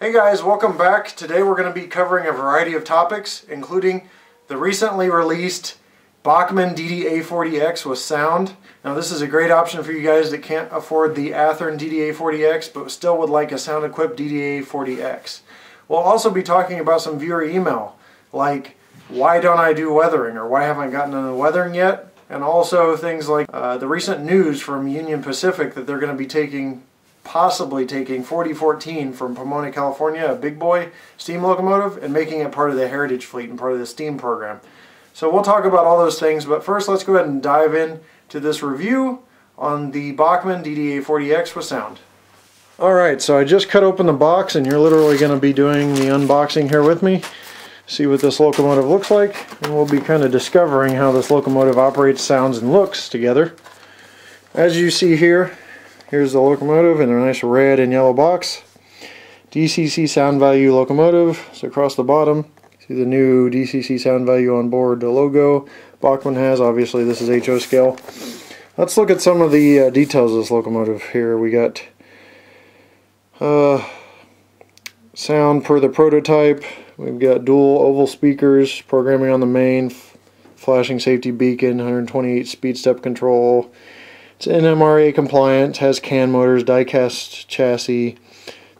Hey guys, welcome back. Today we're going to be covering a variety of topics, including the recently released Bachmann DD-A40X with sound. Now this is a great option for you guys that can't afford the Athearn DD-A40X but still would like a sound-equipped DD-A40X. We'll also be talking about some viewer email, like why don't I do weathering or why haven't I gotten into weathering yet, and also things like uh, the recent news from Union Pacific that they're going to be taking possibly taking 4014 from Pomona, California, a big boy steam locomotive, and making it part of the Heritage Fleet and part of the steam program. So we'll talk about all those things, but first let's go ahead and dive in to this review on the Bachmann DD-A40X with sound. Alright, so I just cut open the box and you're literally going to be doing the unboxing here with me. See what this locomotive looks like, and we'll be kind of discovering how this locomotive operates, sounds, and looks together. As you see here, Here's the locomotive in a nice red and yellow box. DCC sound value locomotive. So across the bottom, see the new DCC sound value on board the logo Bachmann has. Obviously this is HO scale. Let's look at some of the uh, details of this locomotive here. We got uh, sound per the prototype. We've got dual oval speakers, programming on the main, flashing safety beacon, 128 speed step control, it's NMRA compliant, has CAN motors, die-cast chassis,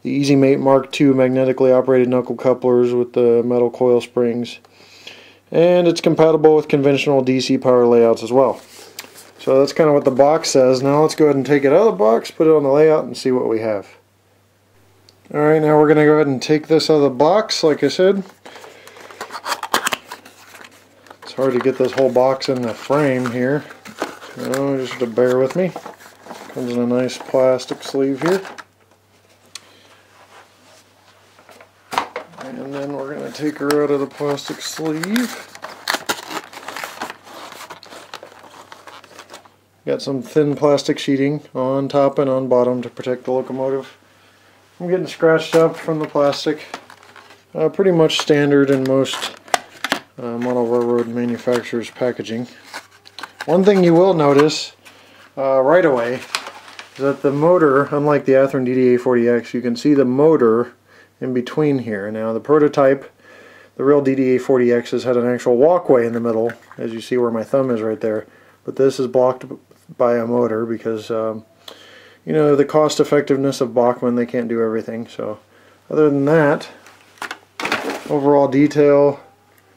the E-Z Mate Mark II magnetically operated knuckle couplers with the metal coil springs, and it's compatible with conventional DC power layouts as well. So that's kind of what the box says. Now let's go ahead and take it out of the box, put it on the layout, and see what we have. Alright, now we're going to go ahead and take this out of the box, like I said. It's hard to get this whole box in the frame here. So just to bear with me. Comes in a nice plastic sleeve here. And then we're going to take her out of the plastic sleeve. Got some thin plastic sheeting on top and on bottom to protect the locomotive. I'm getting scratched up from the plastic. Uh, pretty much standard in most uh, model railroad manufacturers packaging. One thing you will notice uh, right away is that the motor, unlike the Athearn DD-A40X, you can see the motor in between here. Now the prototype, the real DD-A40X has had an actual walkway in the middle, as you see where my thumb is right there. But this is blocked by a motor because, um, you know, the cost effectiveness of Bachmann, they can't do everything. So other than that, overall detail,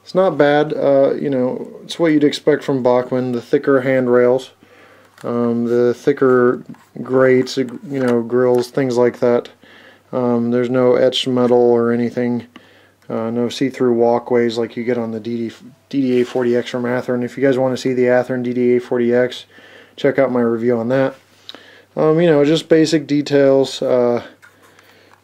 it's not bad, uh, you know, it's what you'd expect from Bachmann, the thicker handrails, um, the thicker grates, you know, grills, things like that. Um, there's no etched metal or anything, uh, no see-through walkways like you get on the DD, DDA40X from Athearn. If you guys want to see the Athearn DDA40X, check out my review on that. Um, you know, just basic details. Uh,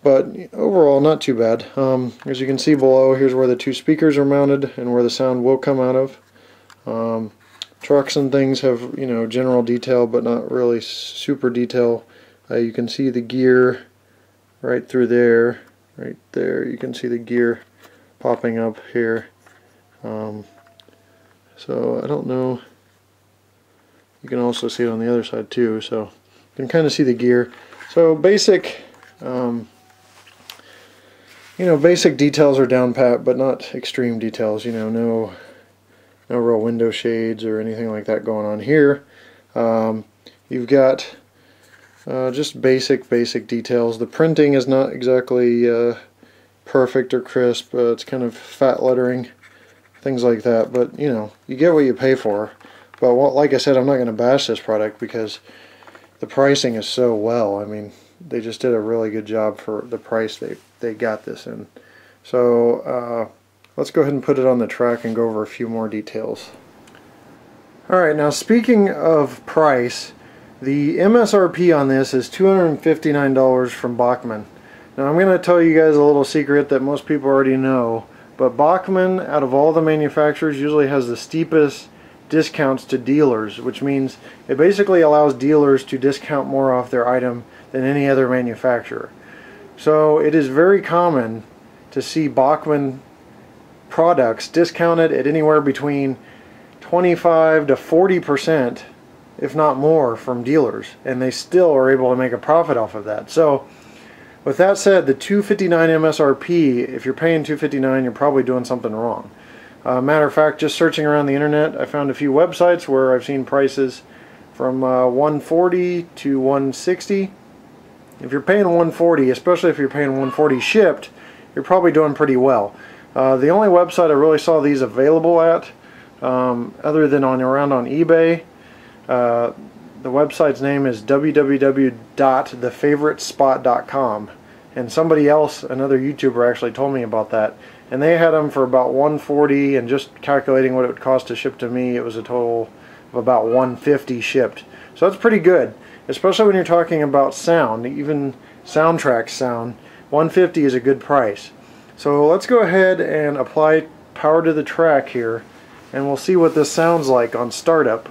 but overall not too bad. Um, as you can see below, here's where the two speakers are mounted and where the sound will come out of. Um, trucks and things have you know general detail but not really super detail. Uh, you can see the gear right through there, right there. You can see the gear popping up here. Um, so I don't know. You can also see it on the other side too. So you can kind of see the gear. So basic. Um, you know, basic details are down pat, but not extreme details. You know, no, no real window shades or anything like that going on here. Um, you've got uh, just basic, basic details. The printing is not exactly uh, perfect or crisp. Uh, it's kind of fat lettering, things like that. But you know, you get what you pay for. But what, like I said, I'm not going to bash this product because the pricing is so well. I mean, they just did a really good job for the price they they got this in. So uh, let's go ahead and put it on the track and go over a few more details. Alright, now speaking of price, the MSRP on this is $259 from Bachmann. Now I'm going to tell you guys a little secret that most people already know, but Bachmann, out of all the manufacturers, usually has the steepest discounts to dealers, which means it basically allows dealers to discount more off their item than any other manufacturer. So it is very common to see Bachmann products discounted at anywhere between 25 to 40 percent if not more from dealers and they still are able to make a profit off of that so With that said, the 259 MSRP, if you're paying 259, you're probably doing something wrong. Uh, matter of fact, just searching around the internet, I found a few websites where I've seen prices from uh, 140 to 160. If you're paying 140, especially if you're paying 140 shipped, you're probably doing pretty well. Uh, the only website I really saw these available at, um, other than on around on eBay, uh, the website's name is www.thefavoritespot.com and somebody else another YouTuber actually told me about that. And they had them for about 140 and just calculating what it would cost to ship to me it was a total of about 150 shipped. So that's pretty good especially when you're talking about sound even soundtrack sound 150 is a good price. So let's go ahead and apply power to the track here and we'll see what this sounds like on startup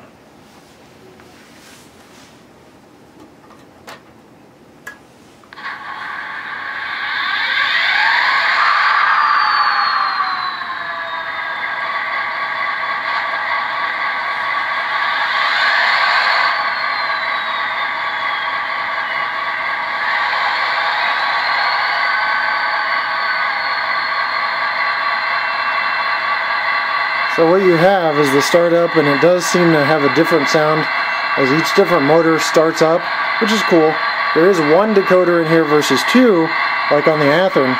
So what you have is the startup and it does seem to have a different sound as each different motor starts up, which is cool. There is one decoder in here versus two, like on the Athearn,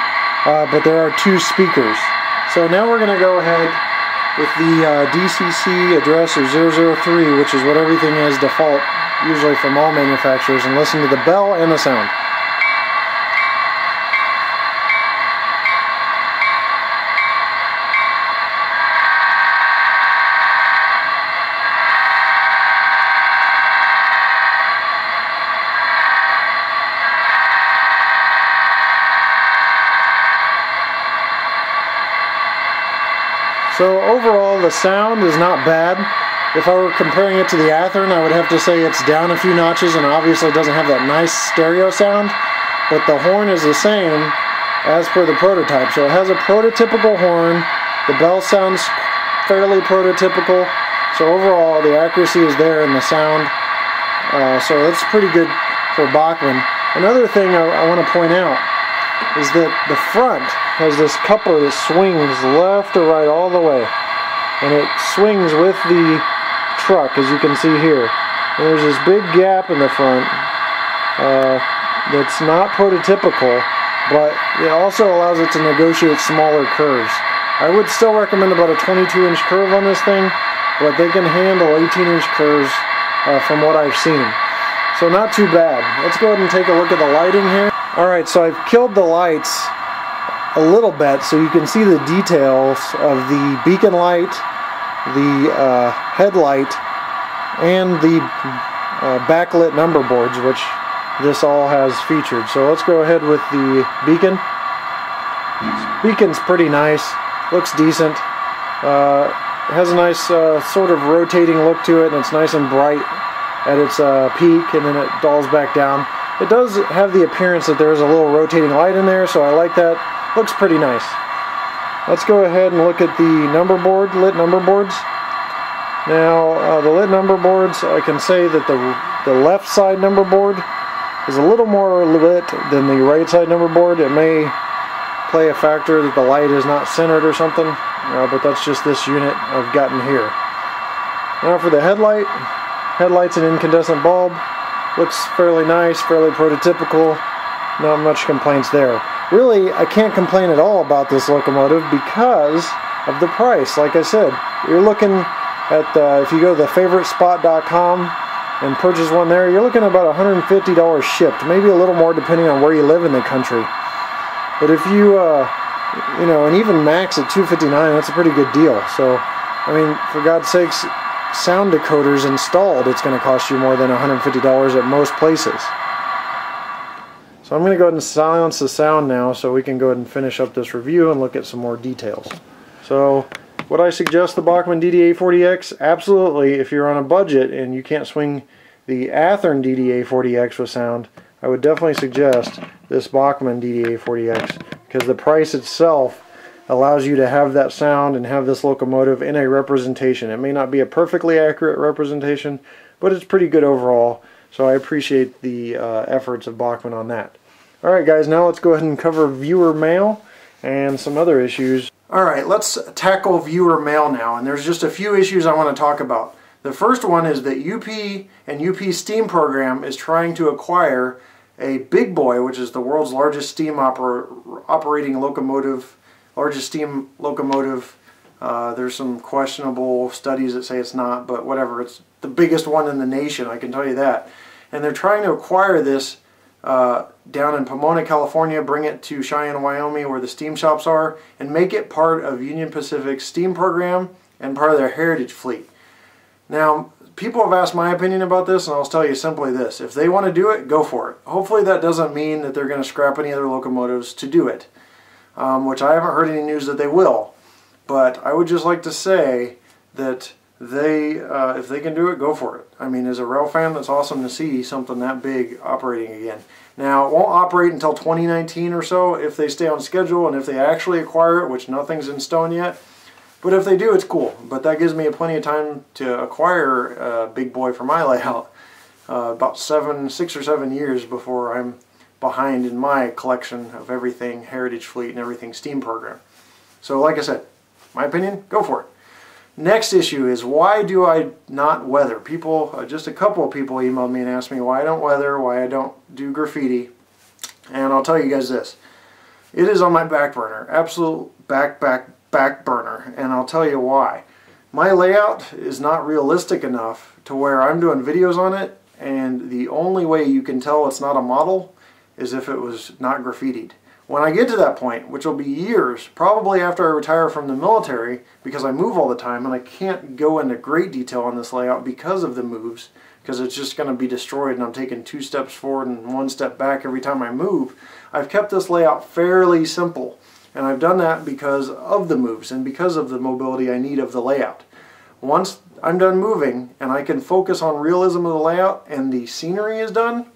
uh, but there are two speakers. So now we're going to go ahead with the uh, DCC address of 003, which is what everything is default, usually from all manufacturers, and listen to the bell and the sound. So overall, the sound is not bad. If I were comparing it to the Athearn, I would have to say it's down a few notches and obviously doesn't have that nice stereo sound, but the horn is the same as per the prototype. So it has a prototypical horn, the bell sounds fairly prototypical, so overall the accuracy is there in the sound, uh, so that's pretty good for Bachmann. Another thing I, I want to point out is that the front has this coupler that swings left or right all the way. And it swings with the truck, as you can see here. And there's this big gap in the front uh, that's not prototypical, but it also allows it to negotiate smaller curves. I would still recommend about a 22 inch curve on this thing, but they can handle 18 inch curves uh, from what I've seen. So not too bad. Let's go ahead and take a look at the lighting here. Alright, so I've killed the lights a little bit so you can see the details of the beacon light, the uh, headlight, and the uh, backlit number boards, which this all has featured. So let's go ahead with the beacon. Beacon's pretty nice, looks decent. Uh, has a nice uh, sort of rotating look to it, and it's nice and bright at its uh, peak, and then it dulls back down. It does have the appearance that there's a little rotating light in there, so I like that. Looks pretty nice. Let's go ahead and look at the number board, lit number boards. Now, uh, the lit number boards, I can say that the, the left side number board is a little more lit than the right side number board. It may play a factor that the light is not centered or something, uh, but that's just this unit I've gotten here. Now for the headlight, headlight's an incandescent bulb. Looks fairly nice, fairly prototypical. Not much complaints there really, I can't complain at all about this locomotive because of the price. Like I said, you're looking at, uh, if you go to thefavoritespot.com and purchase one there, you're looking at about $150 shipped, maybe a little more depending on where you live in the country. But if you, uh, you know, and even max at 259 that's a pretty good deal. So, I mean, for God's sakes, sound decoders installed, it's going to cost you more than $150 at most places. So I'm going to go ahead and silence the sound now so we can go ahead and finish up this review and look at some more details. So would I suggest the Bachmann DDA40X? Absolutely. If you're on a budget and you can't swing the Athearn DDA40X with sound, I would definitely suggest this Bachmann DDA40X because the price itself allows you to have that sound and have this locomotive in a representation. It may not be a perfectly accurate representation, but it's pretty good overall. So I appreciate the uh, efforts of Bachmann on that. Alright guys, now let's go ahead and cover viewer mail and some other issues. Alright, let's tackle viewer mail now, and there's just a few issues I want to talk about. The first one is that UP and UP Steam program is trying to acquire a Big Boy, which is the world's largest steam oper operating locomotive, largest steam locomotive. Uh, there's some questionable studies that say it's not, but whatever. It's the biggest one in the nation, I can tell you that. And they're trying to acquire this uh, down in Pomona, California, bring it to Cheyenne, Wyoming, where the steam shops are, and make it part of Union Pacific's steam program and part of their heritage fleet. Now, people have asked my opinion about this, and I'll tell you simply this. If they want to do it, go for it. Hopefully that doesn't mean that they're going to scrap any other locomotives to do it, um, which I haven't heard any news that they will. But I would just like to say that they, uh, if they can do it, go for it. I mean, as a rail fan, that's awesome to see something that big operating again. Now, it won't operate until 2019 or so if they stay on schedule and if they actually acquire it, which nothing's in stone yet. But if they do, it's cool. But that gives me plenty of time to acquire a big boy for my layout. Uh, about seven, six or seven years before I'm behind in my collection of everything Heritage Fleet and everything Steam program. So like I said, my opinion, go for it. Next issue is why do I not weather? People, uh, just a couple of people emailed me and asked me why I don't weather, why I don't do graffiti. And I'll tell you guys this. It is on my back burner. Absolute back, back, back burner. And I'll tell you why. My layout is not realistic enough to where I'm doing videos on it and the only way you can tell it's not a model is if it was not graffitied. When I get to that point, which will be years, probably after I retire from the military, because I move all the time and I can't go into great detail on this layout because of the moves, because it's just going to be destroyed and I'm taking two steps forward and one step back every time I move, I've kept this layout fairly simple. And I've done that because of the moves and because of the mobility I need of the layout. Once I'm done moving and I can focus on realism of the layout and the scenery is done,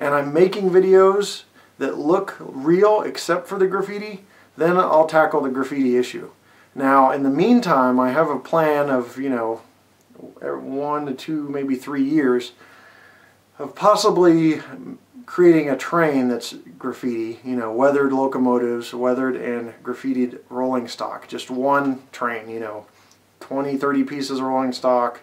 and I'm making videos that look real except for the graffiti, then I'll tackle the graffiti issue. Now, in the meantime, I have a plan of, you know, one to two, maybe three years of possibly creating a train that's graffiti, you know, weathered locomotives, weathered and graffitied rolling stock. Just one train, you know, 20, 30 pieces of rolling stock,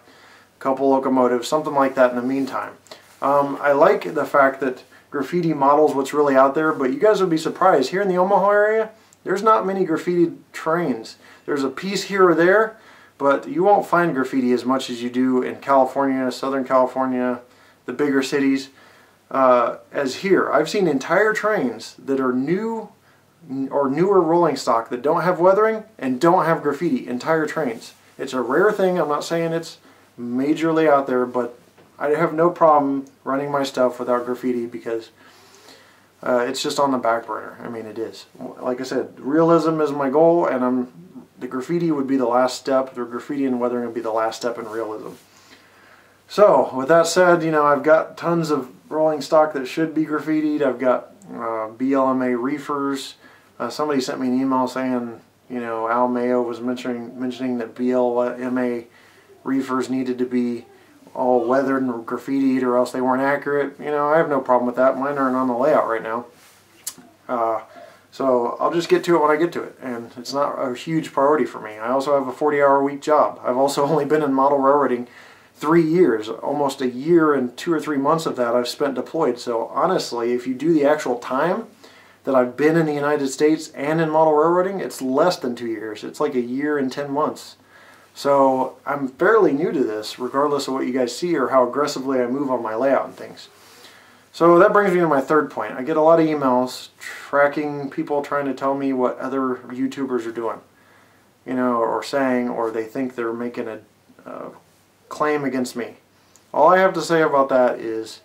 a couple locomotives, something like that in the meantime. Um, I like the fact that graffiti models what's really out there, but you guys would be surprised. Here in the Omaha area, there's not many graffiti trains. There's a piece here or there, but you won't find graffiti as much as you do in California, Southern California, the bigger cities, uh, as here. I've seen entire trains that are new or newer rolling stock that don't have weathering and don't have graffiti, entire trains. It's a rare thing, I'm not saying it's majorly out there, but I have no problem running my stuff without graffiti because uh, it's just on the back burner. I mean, it is. Like I said, realism is my goal, and I'm the graffiti would be the last step. The graffiti and weathering would be the last step in realism. So, with that said, you know, I've got tons of rolling stock that should be graffitied. I've got uh, BLMA reefers. Uh, somebody sent me an email saying, you know, Al Mayo was mentioning mentioning that BLMA reefers needed to be all weathered and graffitied or else they weren't accurate. You know, I have no problem with that. Mine aren't on the layout right now. Uh, so I'll just get to it when I get to it. And it's not a huge priority for me. I also have a 40 hour week job. I've also only been in model railroading three years. Almost a year and two or three months of that I've spent deployed. So honestly, if you do the actual time that I've been in the United States and in model railroading, it's less than two years. It's like a year and 10 months. So I'm fairly new to this, regardless of what you guys see or how aggressively I move on my layout and things. So that brings me to my third point. I get a lot of emails tracking people trying to tell me what other YouTubers are doing, you know, or saying, or they think they're making a, a claim against me. All I have to say about that is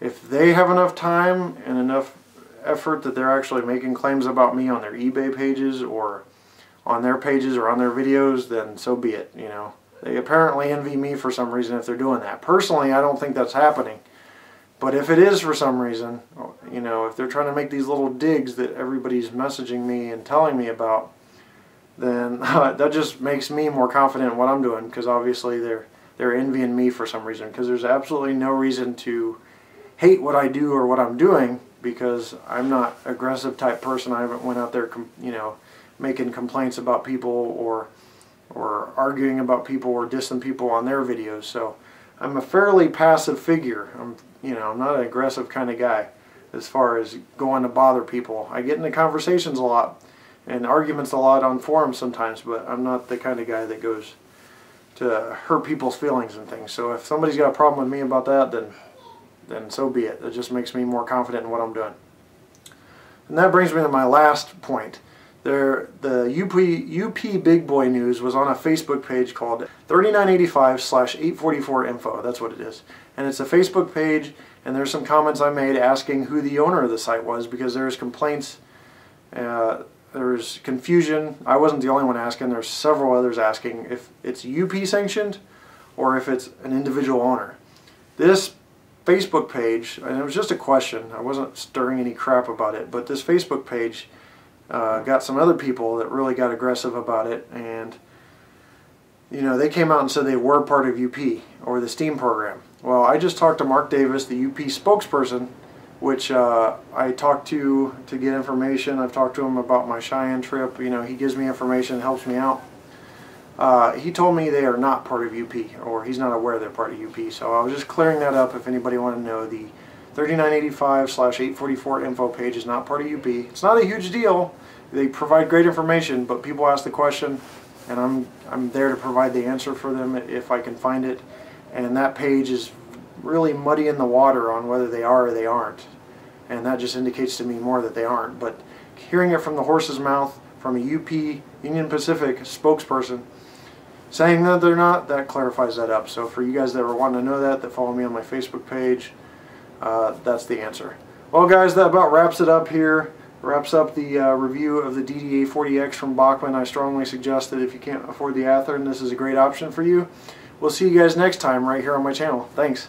if they have enough time and enough effort that they're actually making claims about me on their eBay pages or on their pages or on their videos, then so be it, you know. They apparently envy me for some reason if they're doing that. Personally, I don't think that's happening. But if it is for some reason, you know, if they're trying to make these little digs that everybody's messaging me and telling me about, then uh, that just makes me more confident in what I'm doing because obviously they're they're envying me for some reason because there's absolutely no reason to hate what I do or what I'm doing because I'm not aggressive type person. I haven't went out there, you know, making complaints about people or or arguing about people or dissing people on their videos. So I'm a fairly passive figure. I'm you know I'm not an aggressive kind of guy as far as going to bother people. I get into conversations a lot and arguments a lot on forums sometimes, but I'm not the kind of guy that goes to hurt people's feelings and things. So if somebody's got a problem with me about that, then then so be it. It just makes me more confident in what I'm doing. And that brings me to my last point. The UP, UP Big Boy News was on a Facebook page called 3985 slash 844 info. That's what it is. And it's a Facebook page, and there's some comments I made asking who the owner of the site was because there's complaints. Uh, there's confusion. I wasn't the only one asking. There's several others asking if it's UP sanctioned or if it's an individual owner. This Facebook page, and it was just a question. I wasn't stirring any crap about it, but this Facebook page uh, got some other people that really got aggressive about it, and you know they came out and said they were part of UP or the STEAM program. Well, I just talked to Mark Davis, the UP spokesperson, which uh, I talked to to get information. I've talked to him about my Cheyenne trip. You know, he gives me information, helps me out. Uh, he told me they are not part of UP, or he's not aware they're part of UP. So I was just clearing that up. If anybody wanted to know, the 3985 slash 844 info page is not part of UP. It's not a huge deal. They provide great information, but people ask the question, and I'm I'm there to provide the answer for them if I can find it. And that page is really muddy in the water on whether they are or they aren't. And that just indicates to me more that they aren't. But hearing it from the horse's mouth, from a UP Union Pacific spokesperson, saying that they're not, that clarifies that up. So for you guys that were wanting to know that, that follow me on my Facebook page, uh, that's the answer. Well guys, that about wraps it up here. Wraps up the uh, review of the DDA 40X from Bachmann. I strongly suggest that if you can't afford the Athearn, this is a great option for you. We'll see you guys next time right here on my channel. Thanks.